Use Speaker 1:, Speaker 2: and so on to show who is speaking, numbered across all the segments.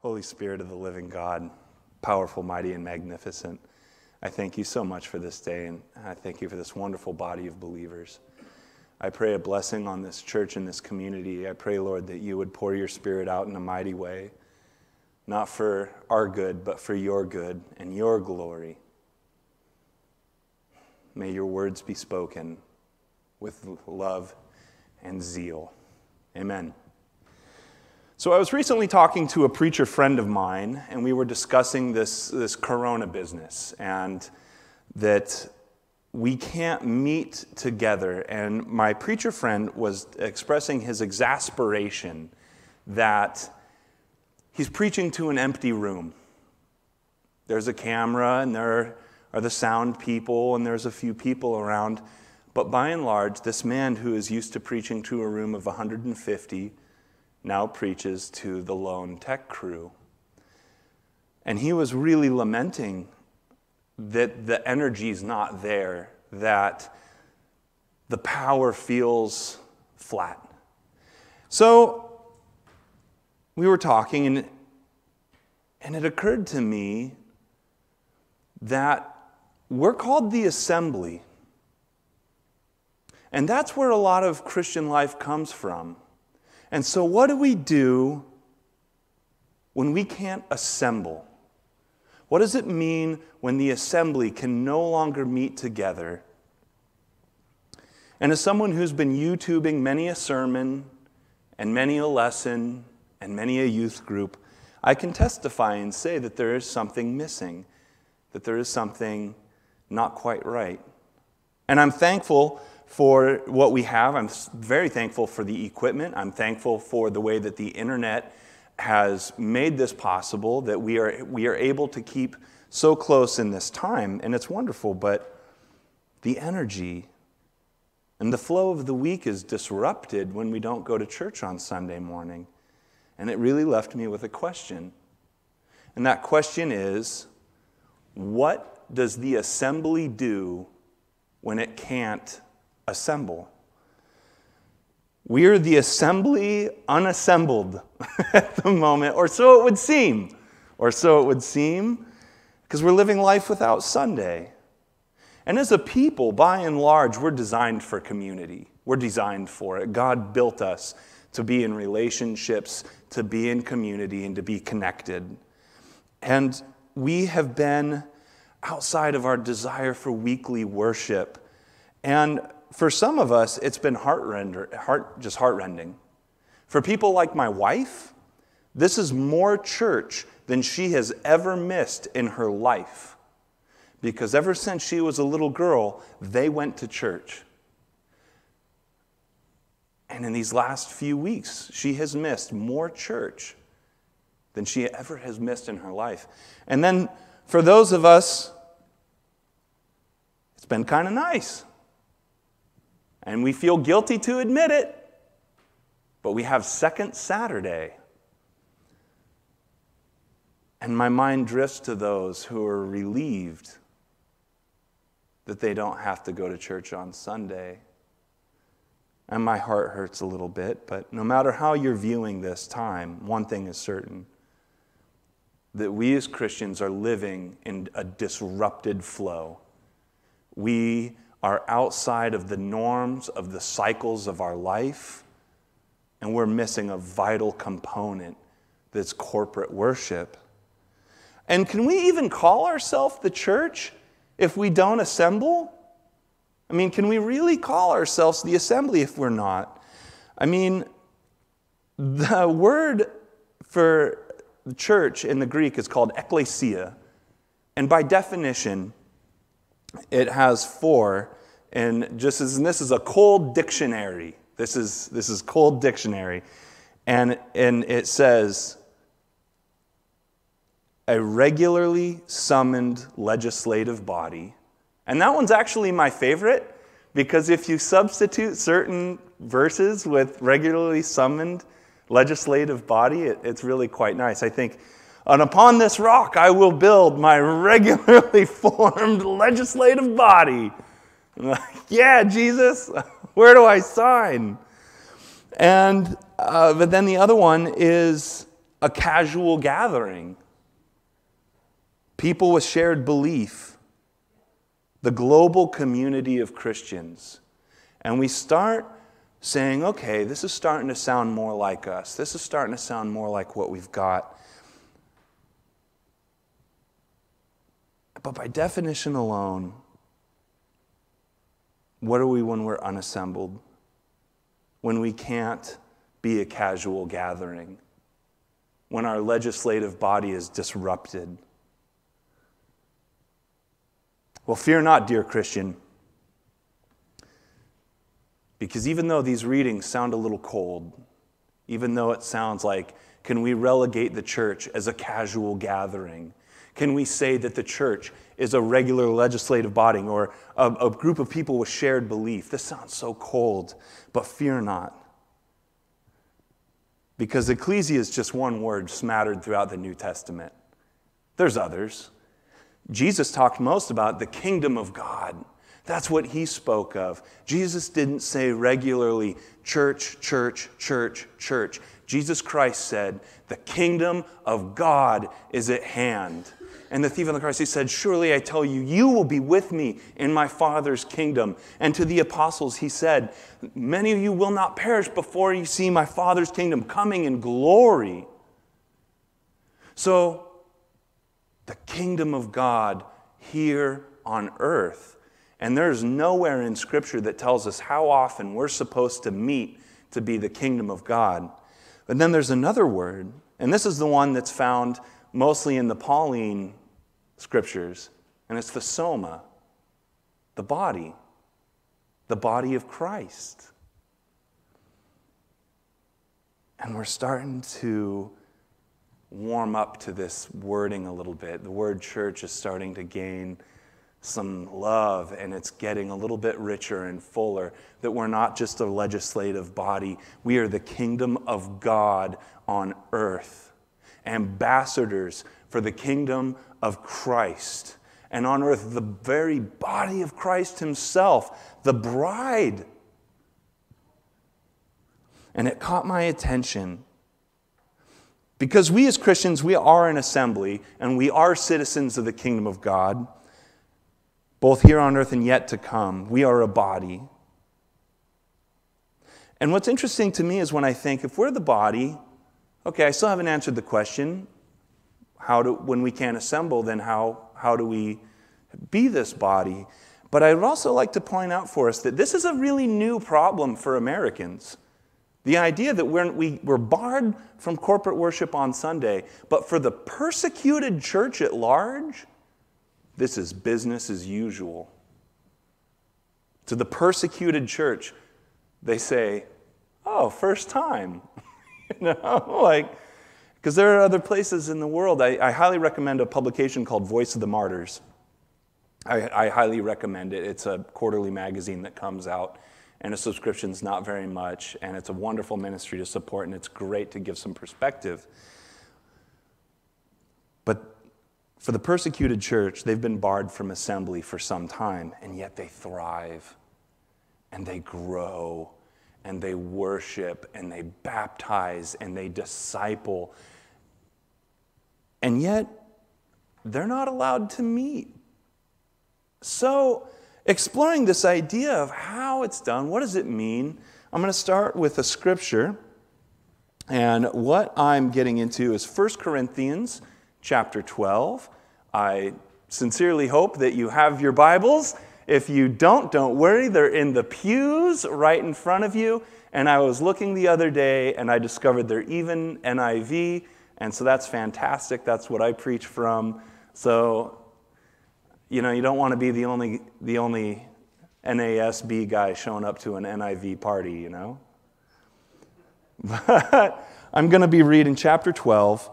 Speaker 1: Holy Spirit of the living God, powerful, mighty, and magnificent, I thank you so much for this day, and I thank you for this wonderful body of believers. I pray a blessing on this church and this community. I pray, Lord, that you would pour your Spirit out in a mighty way, not for our good, but for your good and your glory. May your words be spoken with love and zeal. Amen. So, I was recently talking to a preacher friend of mine, and we were discussing this, this corona business and that we can't meet together. And my preacher friend was expressing his exasperation that he's preaching to an empty room. There's a camera, and there are the sound people, and there's a few people around. But by and large, this man who is used to preaching to a room of 150 now preaches to the lone tech crew. And he was really lamenting that the energy is not there, that the power feels flat. So we were talking, and, and it occurred to me that we're called the assembly. And that's where a lot of Christian life comes from. And so, what do we do when we can't assemble? What does it mean when the assembly can no longer meet together? And as someone who's been YouTubing many a sermon and many a lesson and many a youth group, I can testify and say that there is something missing, that there is something not quite right. And I'm thankful for what we have. I'm very thankful for the equipment. I'm thankful for the way that the internet has made this possible, that we are, we are able to keep so close in this time, and it's wonderful. But the energy and the flow of the week is disrupted when we don't go to church on Sunday morning. And it really left me with a question. And that question is what does the assembly do when it can't assemble. We are the assembly unassembled at the moment, or so it would seem. Or so it would seem, because we're living life without Sunday. And as a people, by and large, we're designed for community. We're designed for it. God built us to be in relationships, to be in community, and to be connected. And we have been outside of our desire for weekly worship. And for some of us, it's been heart, render, heart just heartrending. For people like my wife, this is more church than she has ever missed in her life. Because ever since she was a little girl, they went to church. And in these last few weeks, she has missed more church than she ever has missed in her life. And then for those of us, it's been kind of nice. And we feel guilty to admit it, but we have Second Saturday. And my mind drifts to those who are relieved that they don't have to go to church on Sunday. And my heart hurts a little bit, but no matter how you're viewing this time, one thing is certain that we as Christians are living in a disrupted flow. We are outside of the norms of the cycles of our life, and we're missing a vital component that's corporate worship. And can we even call ourselves the church if we don't assemble? I mean, can we really call ourselves the assembly if we're not? I mean, the word for the church in the Greek is called ekklesia. And by definition, it has four, and just as and this is a cold dictionary. This is this is cold dictionary, and and it says a regularly summoned legislative body, and that one's actually my favorite because if you substitute certain verses with regularly summoned legislative body, it, it's really quite nice. I think and upon this rock I will build my regularly formed legislative body. Like, yeah, Jesus, where do I sign? And uh, but then the other one is a casual gathering. People with shared belief, the global community of Christians. And we start saying, okay, this is starting to sound more like us. This is starting to sound more like what we've got. But by definition alone, what are we when we're unassembled? When we can't be a casual gathering? When our legislative body is disrupted? Well, fear not, dear Christian, because even though these readings sound a little cold, even though it sounds like, can we relegate the church as a casual gathering? Can we say that the church is a regular legislative body or a, a, group of people with shared belief? This sounds so cold, but fear not. Because ecclesia is just one word smattered throughout the New Testament. There's others. Jesus talked most about the kingdom of God. That's what he spoke of. Jesus didn't say regularly, church, church, church, church. Jesus Christ said, the kingdom of God is at hand. And the thief on the cross, he said, Surely I tell you, you will be with me in my Father's kingdom. And to the apostles, he said, Many of you will not perish before you see my Father's kingdom coming in glory. So, the kingdom of God here on earth. And there's nowhere in Scripture that tells us how often we're supposed to meet to be the kingdom of God. But then there's another word, and this is the one that's found mostly in the Pauline scriptures, and it's the soma, the body, the body of Christ. And we're starting to warm up to this wording a little bit. The word church is starting to gain some love and it's getting a little bit richer and fuller. That we're not just a legislative body, we are the kingdom of God on earth, ambassadors for the kingdom of Christ. And on earth, the very body of Christ Himself, the bride. And it caught my attention because we as Christians, we are an assembly and we are citizens of the kingdom of God, both here on earth and yet to come. We are a body. And what's interesting to me is when I think if we're the body, okay, I still haven't answered the question how do, when we can't assemble, then how, how do we be this body? But I would also like to point out for us that this is a really new problem for Americans. The idea that we're, we, we're barred from corporate worship on Sunday, but for the persecuted church at large, this is business as usual. To the persecuted church, they say, Oh, first time. you know, like, because there are other places in the world. I, I, highly recommend a publication called Voice of the Martyrs. I, I highly recommend it. It's a quarterly magazine that comes out, and a subscription's not very much, and it's a wonderful ministry to support, and it's great to give some perspective. But for the persecuted church, they've been barred from assembly for some time, and yet they thrive and they grow and they worship and they baptize and they disciple. And yet, they're not allowed to meet. So, exploring this idea of how it's done, what does it mean? I'm going to start with a scripture. And what I'm getting into is 1 Corinthians chapter 12. I sincerely hope that you have your Bibles if you don't, don't worry. They're in the pews right in front of you. And I was looking the other day and I discovered they're even NIV. And so that's fantastic. That's what I preach from. So, you know, you don't want to be the only, the only NASB guy showing up to an NIV party, you know? But I'm going to be reading chapter 12.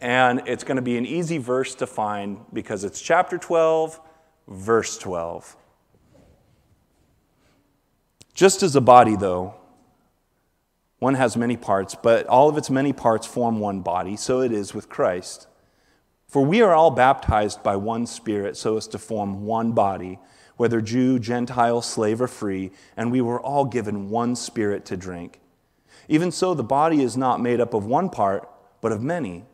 Speaker 1: And it's going to be an easy verse to find because it's chapter 12 verse 12. Just as a body, though, one has many parts, but all of its many parts form one body, so it is with Christ. For we are all baptized by one Spirit so as to form one body, whether Jew, Gentile, slave, or free, and we were all given one Spirit to drink. Even so, the body is not made up of one part, but of many.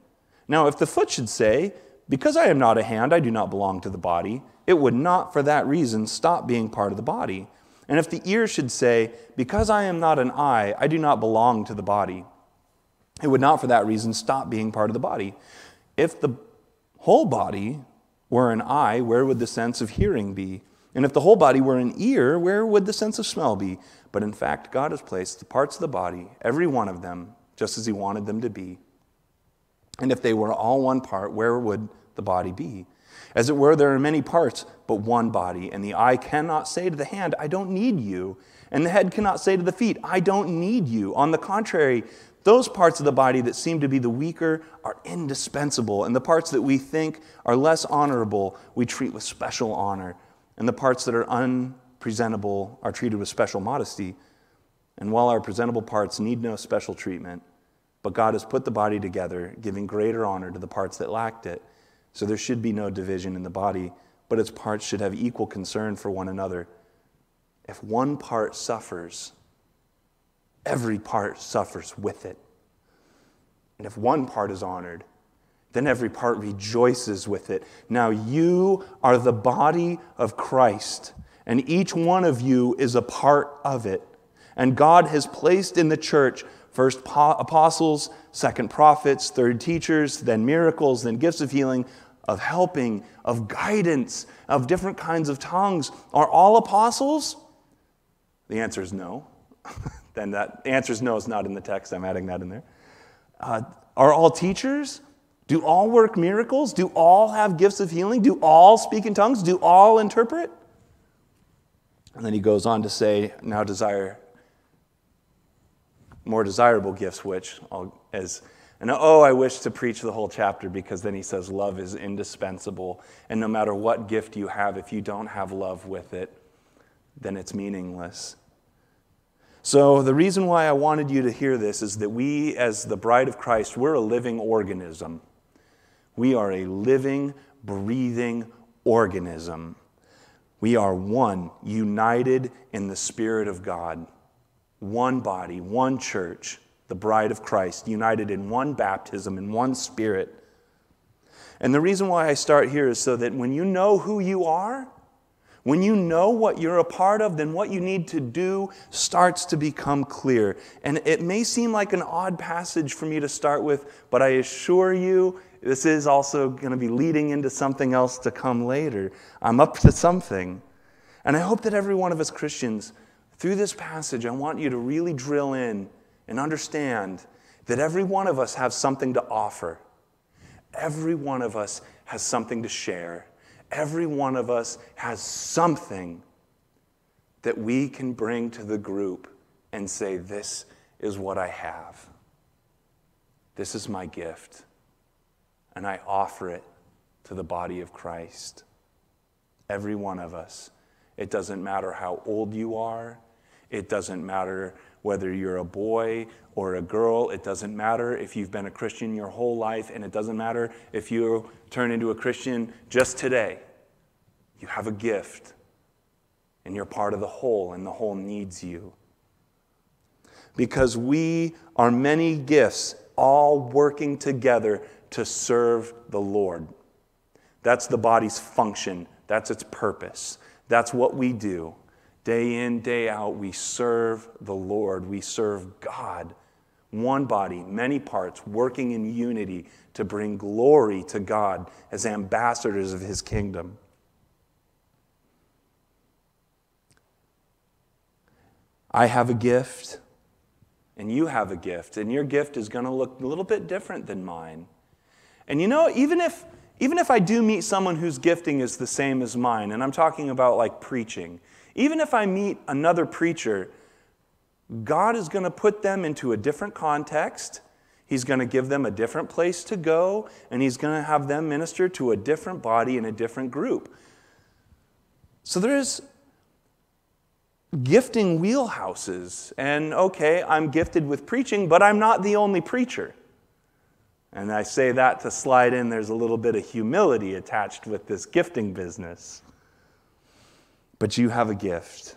Speaker 1: Now, if the foot should say, Because I am not a hand, I do not belong to the body, it would not for that reason stop being part of the body. And if the ear should say, Because I am not an eye, I do not belong to the body, it would not for that reason stop being part of the body. If the whole body were an eye, where would the sense of hearing be? And if the whole body were an ear, where would the sense of smell be? But in fact, God has placed the parts of the body, every one of them, just as He wanted them to be. And if they were all one part, where would the body be? As it were, there are many parts, but one body. And the eye cannot say to the hand, I don't need you. And the head cannot say to the feet, I don't need you. On the contrary, those parts of the body that seem to be the weaker are indispensable. And the parts that we think are less honorable, we treat with special honor. And the parts that are unpresentable are treated with special modesty. And while our presentable parts need no special treatment, but God has put the body together, giving greater honor to the parts that lacked it. So there should be no division in the body, but its parts should have equal concern for one another. If one part suffers, every part suffers with it. And if one part is honored, then every part rejoices with it. Now you are the body of Christ, and each one of you is a part of it. And God has placed in the church first apostles, second prophets, third teachers, then miracles, then gifts of healing, of helping, of guidance, of different kinds of tongues. Are all apostles? The answer is no. then that answer is no, it's not in the text. I'm adding that in there. Uh, are all teachers? Do all work miracles? Do all have gifts of healing? Do all speak in tongues? Do all interpret? And then he goes on to say, now desire more desirable gifts, which, as and oh, I wish to preach the whole chapter because then he says love is indispensable. And no matter what gift you have, if you don't have love with it, then it's meaningless. So, the reason why I wanted you to hear this is that we, as the bride of Christ, we're a living organism. We are a living, breathing organism. We are one, united in the Spirit of God, one body, one church the bride of Christ, united in one baptism, in one spirit. And the reason why I start here is so that when you know who you are, when you know what you're a part of, then what you need to do starts to become clear. And it may seem like an odd passage for me to start with, but I assure you, this is also going to be leading into something else to come later. I'm up to something. And I hope that every one of us Christians, through this passage, I want you to really drill in and understand that every one of us has something to offer. Every one of us has something to share. Every one of us has something that we can bring to the group and say, This is what I have. This is my gift. And I offer it to the body of Christ. Every one of us. It doesn't matter how old you are, it doesn't matter whether you're a boy or a girl, it doesn't matter if you've been a Christian your whole life, and it doesn't matter if you turn into a Christian just today. You have a gift, and you're part of the whole, and the whole needs you. Because we are many gifts all working together to serve the Lord. That's the body's function, that's its purpose, that's what we do. Day in, day out, we serve the Lord. We serve God. One body, many parts, working in unity to bring glory to God as ambassadors of his kingdom. I have a gift, and you have a gift, and your gift is going to look a little bit different than mine. And you know, even if even if I do meet someone whose gifting is the same as mine, and I'm talking about like preaching, even if I meet another preacher, God is going to put them into a different context. He's going to give them a different place to go, and He's going to have them minister to a different body in a different group. So there's gifting wheelhouses. And okay, I'm gifted with preaching, but I'm not the only preacher. And I say that to slide in, there's a little bit of humility attached with this gifting business. But you have a gift.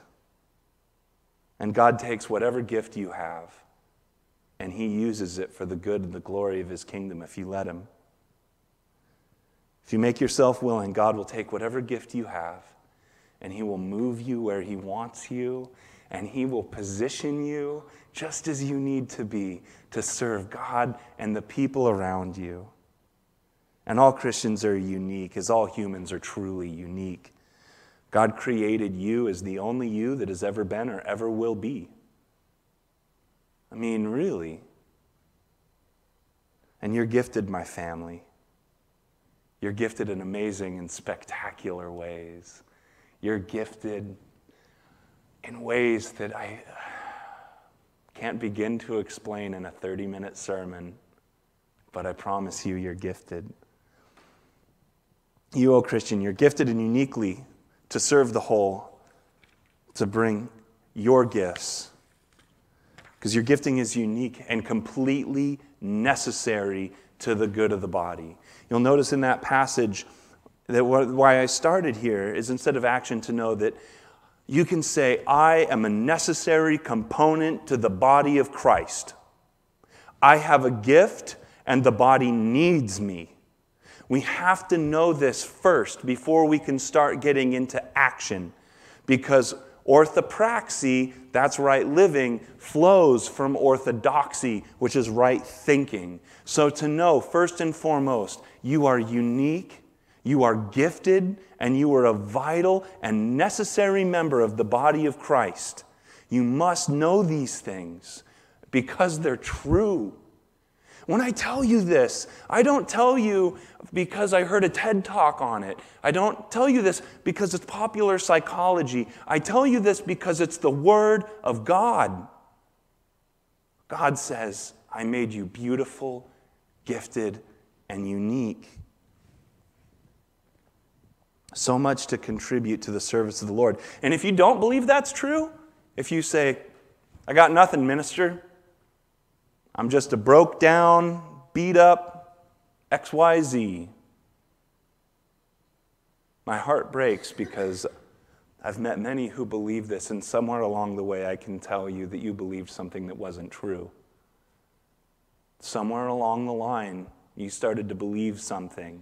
Speaker 1: And God takes whatever gift you have and He uses it for the good and the glory of His kingdom if you let Him. If you make yourself willing, God will take whatever gift you have and He will move you where He wants you and He will position you just as you need to be to serve God and the people around you. And all Christians are unique, as all humans are truly unique. God created you as the only you that has ever been or ever will be. I mean, really. And you're gifted, my family. You're gifted in amazing and spectacular ways. You're gifted in ways that I can't begin to explain in a 30 minute sermon, but I promise you, you're gifted. You, O Christian, you're gifted and uniquely to serve the whole, to bring your gifts. Because your gifting is unique and completely necessary to the good of the body. You'll notice in that passage that why I started here is instead of action to know that you can say, I am a necessary component to the body of Christ. I have a gift and the body needs me. We have to know this first before we can start getting into action because orthopraxy, that's right living, flows from orthodoxy, which is right thinking. So to know, first and foremost, you are unique, you are gifted, and you are a vital and necessary member of the body of Christ. You must know these things because they're true. When I tell you this, I don't tell you because I heard a TED talk on it. I don't tell you this because it's popular psychology. I tell you this because it's the Word of God. God says, I made you beautiful, gifted, and unique. So much to contribute to the service of the Lord. And if you don't believe that's true, if you say, I got nothing, minister, I'm just a broke down, beat up XYZ. My heart breaks because I've met many who believe this, and somewhere along the way, I can tell you that you believed something that wasn't true. Somewhere along the line, you started to believe something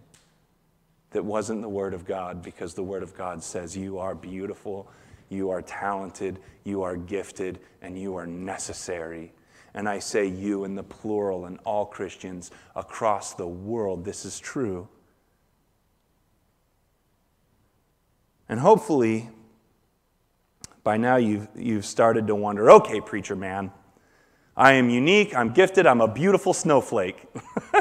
Speaker 1: that wasn't the Word of God because the Word of God says you are beautiful, you are talented, you are gifted, and you are necessary and I say you in the plural and all Christians across the world, this is true. And hopefully, by now you've, you've started to wonder okay, preacher man, I am unique, I'm gifted, I'm a beautiful snowflake.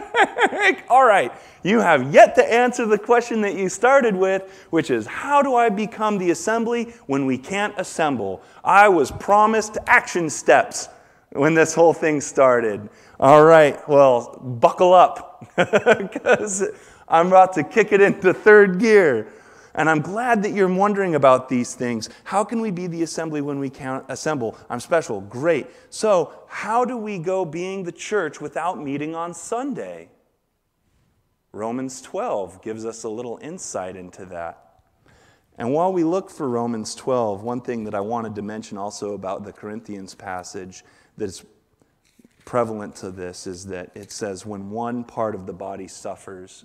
Speaker 1: All right, you have yet to answer the question that you started with, which is how do I become the assembly when we can't assemble? I was promised action steps when this whole thing started. All right, well, buckle up because I'm about to kick it into third gear. And I'm glad that you're wondering about these things. How can we be the assembly when we can't assemble? I'm special. Great. So, how do we go being the church without meeting on Sunday? Romans 12 gives us a little insight into that. And while we look for Romans 12, one thing that I wanted to mention also about the Corinthians passage that's prevalent to this is that it says when one part of the body suffers,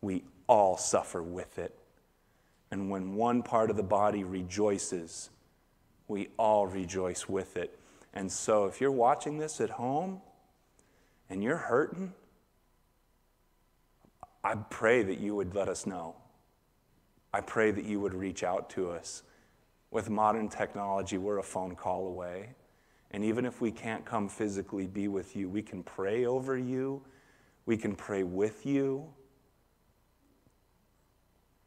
Speaker 1: we all suffer with it. And when one part of the body rejoices, we all rejoice with it. And so if you're watching this at home and you're hurting, I pray that you would let us know. I pray that you would reach out to us. With modern technology, we're a phone call away. And even if we can't come physically be with you, we can pray over you, we can pray with you.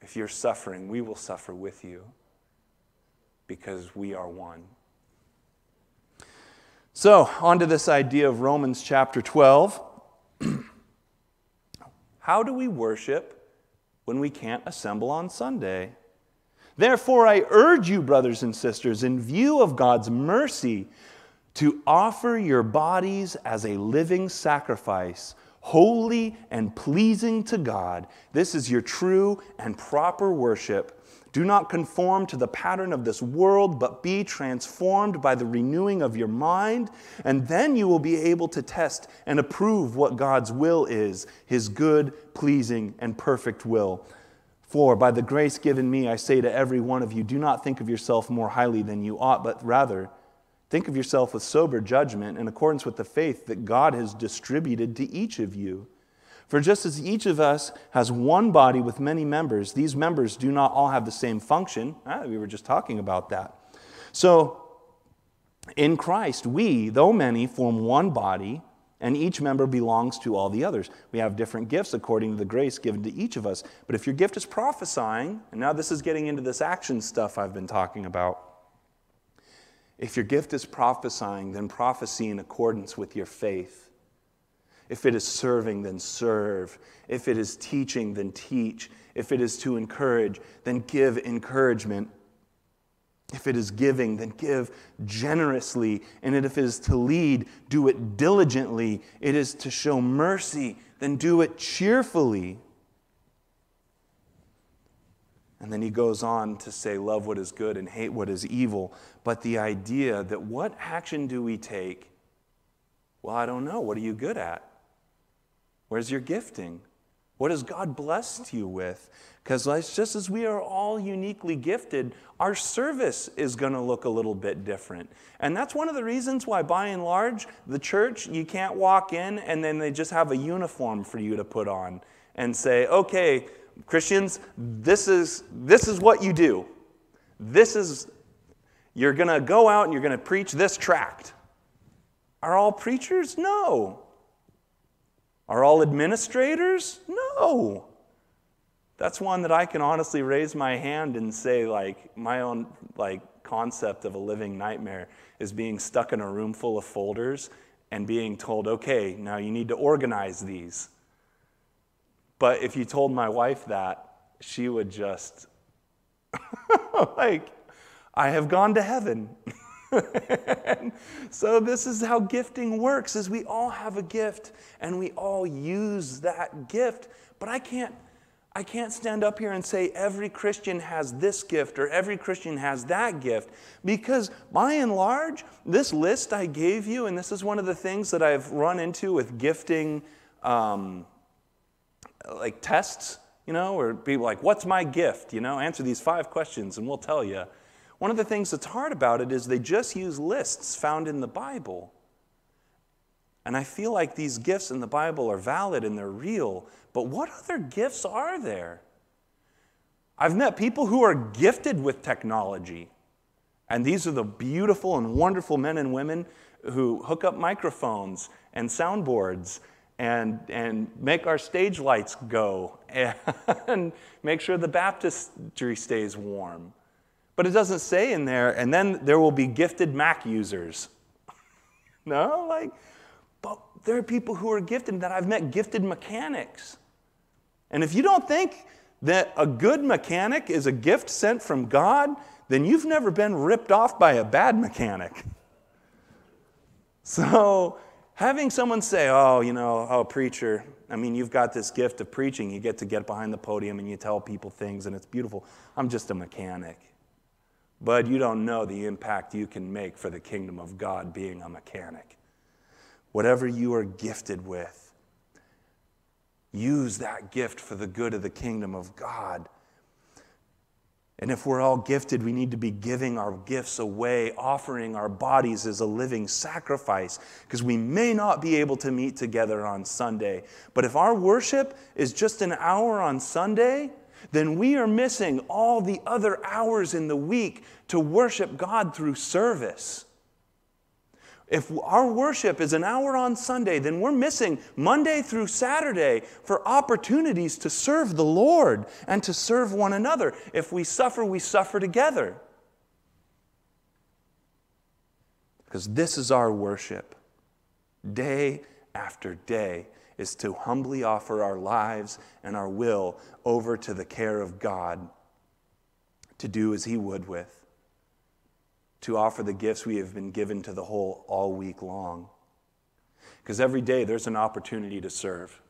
Speaker 1: If you're suffering, we will suffer with you because we are one. So, on to this idea of Romans chapter 12. How do we worship when we can't assemble on Sunday? Therefore, I urge you, brothers and sisters, in view of God's mercy, to offer your bodies as a living sacrifice, holy and pleasing to God. This is your true and proper worship. Do not conform to the pattern of this world, but be transformed by the renewing of your mind, and then you will be able to test and approve what God's will is, his good, pleasing, and perfect will. For by the grace given me, I say to every one of you, do not think of yourself more highly than you ought, but rather think of yourself with sober judgment in accordance with the faith that God has distributed to each of you. For just as each of us has one body with many members, these members do not all have the same function. Ah, we were just talking about that. So, in Christ, we, though many, form one body, and each member belongs to all the others. We have different gifts according to the grace given to each of us. But if your gift is prophesying, and now this is getting into this action stuff I've been talking about. If your gift is prophesying, then prophecy in accordance with your faith. If it is serving, then serve. If it is teaching, then teach. If it is to encourage, then give encouragement. If it is giving, then give generously. And if it is to lead, do it diligently. It is to show mercy, then do it cheerfully. And then he goes on to say, Love what is good and hate what is evil. But the idea that what action do we take? Well, I don't know. What are you good at? Where's your gifting? What has God blessed you with? Because just as we are all uniquely gifted, our service is going to look a little bit different. And that's one of the reasons why, by and large, the church, you can't walk in and then they just have a uniform for you to put on and say, okay, Christians, this is, this is what you do. This is, you're going to go out and you're going to preach this tract. Are all preachers? No. Are all administrators? No. That's one that I can honestly raise my hand and say, like, my own like concept of a living nightmare is being stuck in a room full of folders and being told, okay, now you need to organize these. But if you told my wife that, she would just, like, I have gone to heaven. so this is how gifting works is we all have a gift and we all use that gift but i can't i can't stand up here and say every christian has this gift or every christian has that gift because by and large this list i gave you and this is one of the things that i've run into with gifting um, like tests you know where people like what's my gift you know answer these five questions and we'll tell you one of the things that's hard about it is they just use lists found in the Bible. And I feel like these gifts in the Bible are valid and they're real, but what other gifts are there? I've met people who are gifted with technology. And these are the beautiful and wonderful men and women who hook up microphones and soundboards and, and make our stage lights go and make sure the baptistry stays warm. But it doesn't say in there, and then there will be gifted Mac users. no, like, but there are people who are gifted that I've met gifted mechanics. And if you don't think that a good mechanic is a gift sent from God, then you've never been ripped off by a bad mechanic. So, having someone say, oh, you know, oh, preacher, I mean, you've got this gift of preaching. You get to get behind the podium and you tell people things, and it's beautiful. I'm just a mechanic. But you don't know the impact you can make for the kingdom of God being a mechanic. Whatever you are gifted with, use that gift for the good of the kingdom of God. And if we're all gifted, we need to be giving our gifts away, offering our bodies as a living sacrifice, because we may not be able to meet together on Sunday. But if our worship is just an hour on Sunday, then we are missing all the other hours in the week to worship God through service. If our worship is an hour on Sunday, then we're missing Monday through Saturday for opportunities to serve the Lord and to serve one another. If we suffer, we suffer together. Because this is our worship, day after day is to humbly offer our lives and our will over to the care of God to do as He would with, to offer the gifts we have been given to the whole all week long. Because every day there's an opportunity to serve.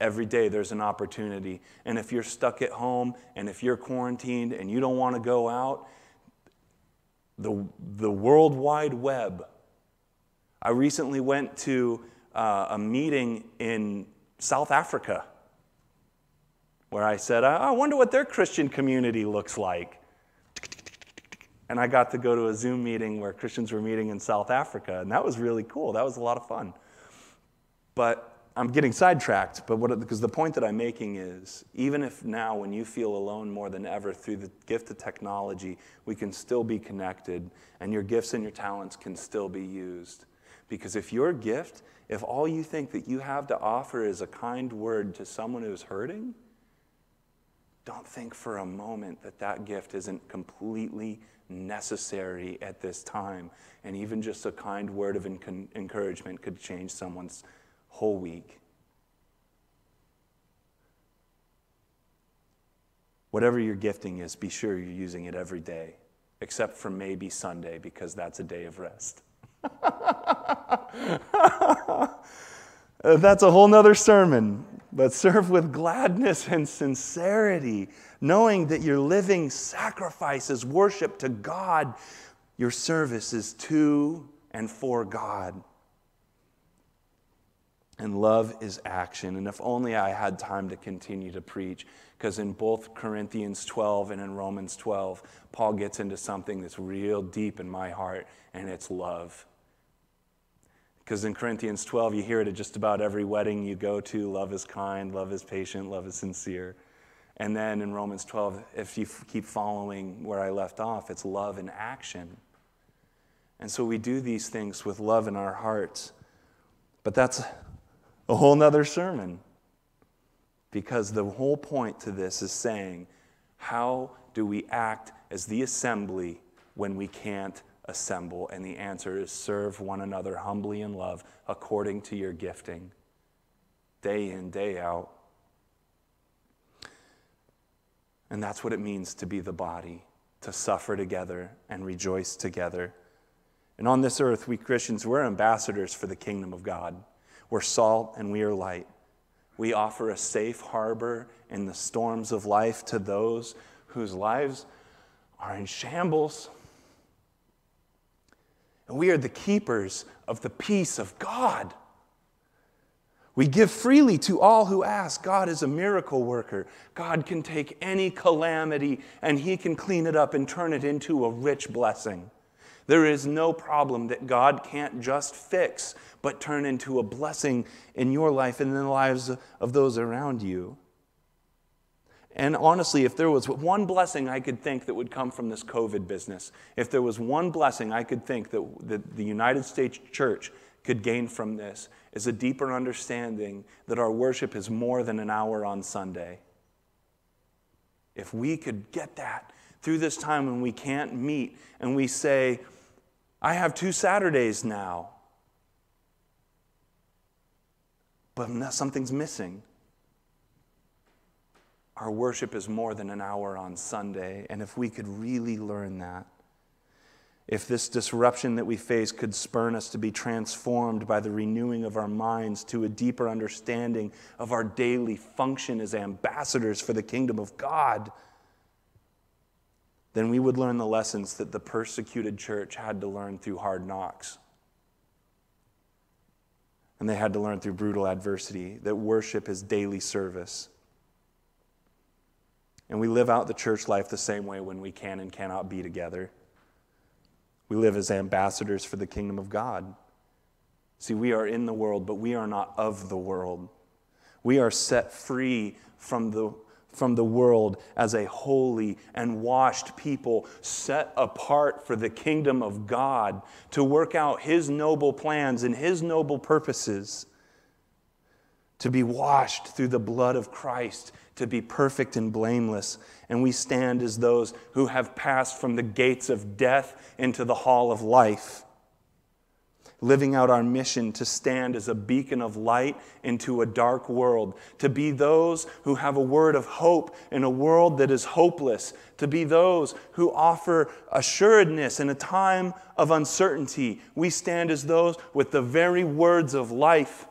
Speaker 1: Every day there's an opportunity. And if you're stuck at home and if you're quarantined and you don't want to go out, the, the World Wide Web. I recently went to uh, a meeting in South Africa where I said, I, I wonder what their Christian community looks like. And I got to go to a Zoom meeting where Christians were meeting in South Africa, and that was really cool. That was a lot of fun. But I'm getting sidetracked, but what, because the point that I'm making is even if now, when you feel alone more than ever through the gift of technology, we can still be connected and your gifts and your talents can still be used. Because if your gift, if all you think that you have to offer is a kind word to someone who's hurting, don't think for a moment that that gift isn't completely necessary at this time. And even just a kind word of encouragement could change someone's whole week. Whatever your gifting is, be sure you're using it every day, except for maybe Sunday, because that's a day of rest. that's a whole nother sermon. But serve with gladness and sincerity, knowing that your living sacrifices worship to God. Your service is to and for God. And love is action. And if only I had time to continue to preach, because in both Corinthians 12 and in Romans 12, Paul gets into something that's real deep in my heart, and it's love. Because in Corinthians 12, you hear it at just about every wedding you go to love is kind, love is patient, love is sincere. And then in Romans 12, if you keep following where I left off, it's love in action. And so we do these things with love in our hearts. But that's a whole nother sermon. Because the whole point to this is saying, how do we act as the assembly when we can't assemble? And the answer is serve one another humbly in love according to your gifting, day in, day out. And that's what it means to be the body, to suffer together and rejoice together. And on this earth, we Christians, we're ambassadors for the kingdom of God. We're salt and we are light. We offer a safe harbor in the storms of life to those whose lives are in shambles. And we are the keepers of the peace of God. We give freely to all who ask. God is a miracle worker. God can take any calamity and He can clean it up and turn it into a rich blessing. There is no problem that God can't just fix, but turn into a blessing in your life and in the lives of those around you. And honestly, if there was one blessing I could think that would come from this COVID business, if there was one blessing I could think that, that the United States church could gain from this, is a deeper understanding that our worship is more than an hour on Sunday. If we could get that through this time when we can't meet and we say, I have two Saturdays now. But something's missing. Our worship is more than an hour on Sunday, and if we could really learn that, if this disruption that we face could spurn us to be transformed by the renewing of our minds to a deeper understanding of our daily function as ambassadors for the kingdom of God, then we would learn the lessons that the persecuted church had to learn through hard knocks. And they had to learn through brutal adversity that worship is daily service. And we live out the church life the same way when we can and cannot be together. We live as ambassadors for the kingdom of God. See, we are in the world, but we are not of the world. We are set free from the from the world as a holy and washed people set apart for the kingdom of God to work out His noble plans and His noble purposes, to be washed through the blood of Christ, to be perfect and blameless. And we stand as those who have passed from the gates of death into the hall of life living out our mission to stand as a beacon of light into a dark world, to be those who have a word of hope in a world that is hopeless, to be those who offer assuredness in a time of uncertainty. We stand as those with the very words of life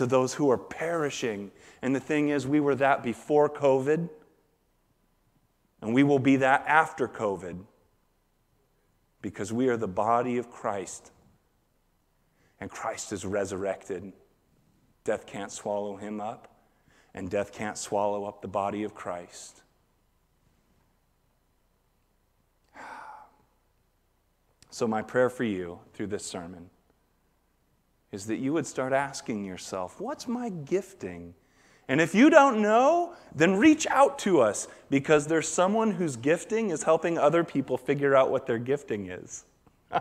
Speaker 1: to those who are perishing. And the thing is, we were that before COVID, and we will be that after COVID because we are the body of Christ. And Christ is resurrected. Death can't swallow him up, and death can't swallow up the body of Christ. So, my prayer for you through this sermon is that you would start asking yourself, What's my gifting? And if you don't know, then reach out to us because there's someone whose gifting is helping other people figure out what their gifting is.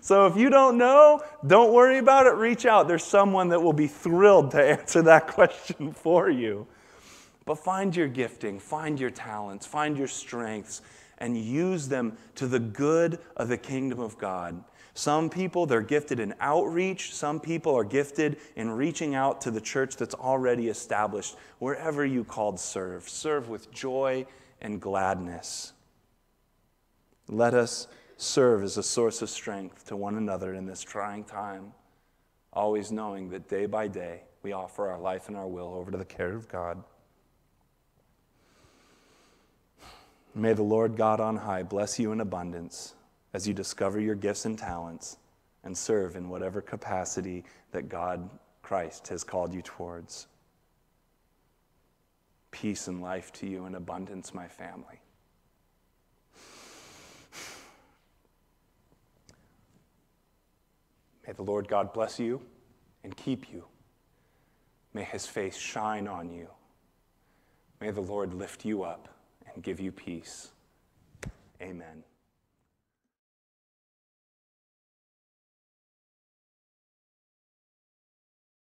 Speaker 1: so if you don't know, don't worry about it. Reach out. There's someone that will be thrilled to answer that question for you. But find your gifting, find your talents, find your strengths, and use them to the good of the kingdom of God. Some people, they're gifted in outreach. Some people are gifted in reaching out to the church that's already established. Wherever you called serve, serve with joy and gladness. Let us serve as a source of strength to one another in this trying time, always knowing that day by day we offer our life and our will over to the care of God. May the Lord God on high bless you in abundance as you discover your gifts and talents and serve in whatever capacity that God, Christ, has called you towards. Peace and life to you in abundance, my family. May the Lord God bless you and keep you. May his face shine on you. May the Lord lift you up and give you peace. Amen.